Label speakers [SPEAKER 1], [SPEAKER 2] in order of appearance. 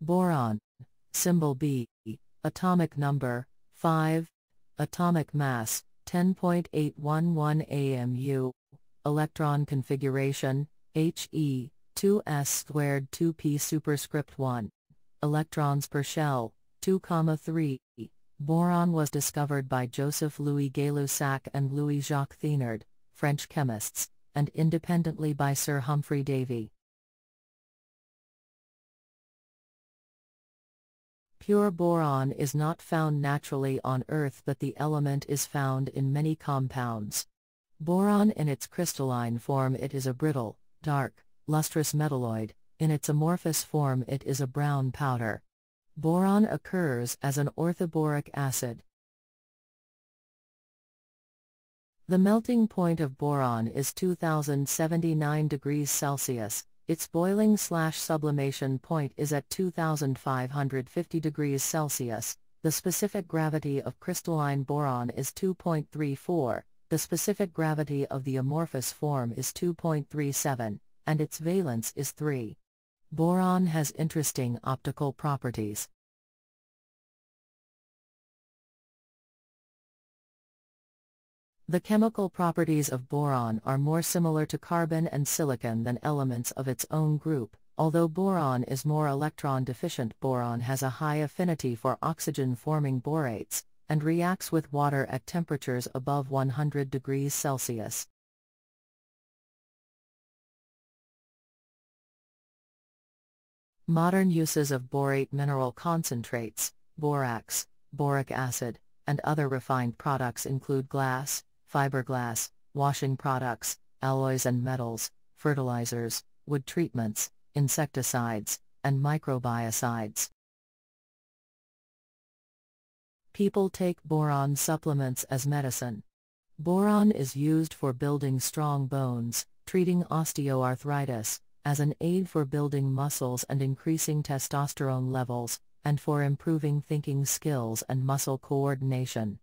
[SPEAKER 1] Boron. Symbol B. Atomic number 5. Atomic mass 10.811 AMU. Electron configuration He 2s squared 2p superscript 1. Electrons per shell 2,3. Boron was discovered by Joseph Louis Gay-Lussac and Louis Jacques Thénard, French chemists, and independently by Sir Humphry Davy. Pure boron is not found naturally on Earth but the element is found in many compounds. Boron in its crystalline form it is a brittle, dark, lustrous metalloid, in its amorphous form it is a brown powder. Boron occurs as an orthoboric acid. The melting point of boron is 2079 degrees Celsius, its boiling slash sublimation point is at 2550 degrees Celsius. The specific gravity of crystalline boron is 2.34, the specific gravity of the amorphous form is 2.37, and its valence is 3. Boron has interesting optical properties. The chemical properties of boron are more similar to carbon and silicon than elements of its own group. Although boron is more electron deficient, boron has a high affinity for oxygen forming borates and reacts with water at temperatures above 100 degrees Celsius. Modern uses of borate mineral concentrates, borax, boric acid, and other refined products include glass, fiberglass, washing products, alloys and metals, fertilizers, wood treatments, insecticides, and microbiocides. People take boron supplements as medicine. Boron is used for building strong bones, treating osteoarthritis, as an aid for building muscles and increasing testosterone levels, and for improving thinking skills and muscle coordination.